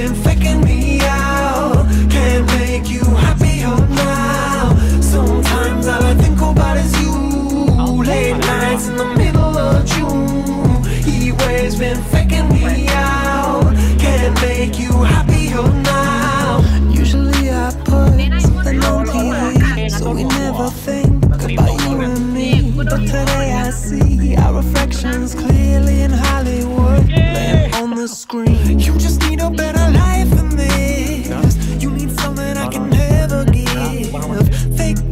been faking me out. Can't make you happier now. Sometimes all I think about is you. Late nights in the middle of June. Heat waves been faking me out. Can't make you happier now. Usually I put something on TV, so we never think about you and me. But today I see our reflections clearly in on the screen. You just need a better life than this. You need something I can never give. Fake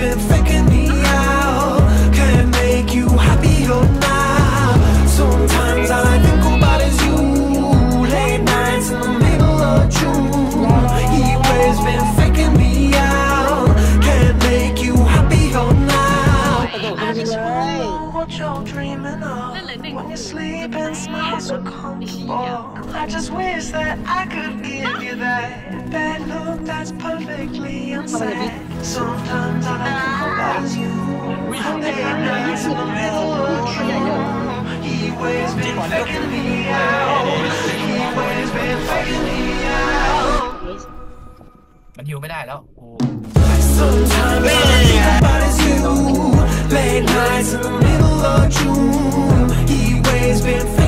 been faking me out. Can't make you happier now. Sometimes all I think about is you. Late nights in the middle of June. Heat waves been faking me out. Can't make you happier now. I just wanna know what you're dreaming of. When you sleep and smile so comfortable. I just wish that I could give you that bad look that's perfectly unsaid. Sometimes all I past. We have the national middle Heat waves been faking me out. Heat waves been faking me out. มันยิวไม่ได้แล้ว Sometimes all I think about you Late nights in the middle of June He been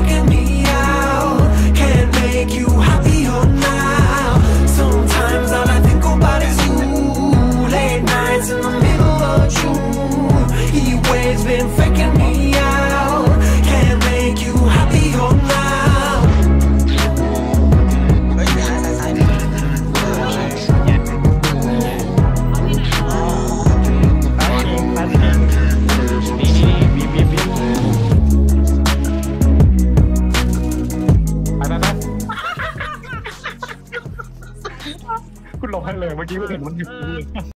ร้อยเลยเมื่อกี้เเห็นมันถึง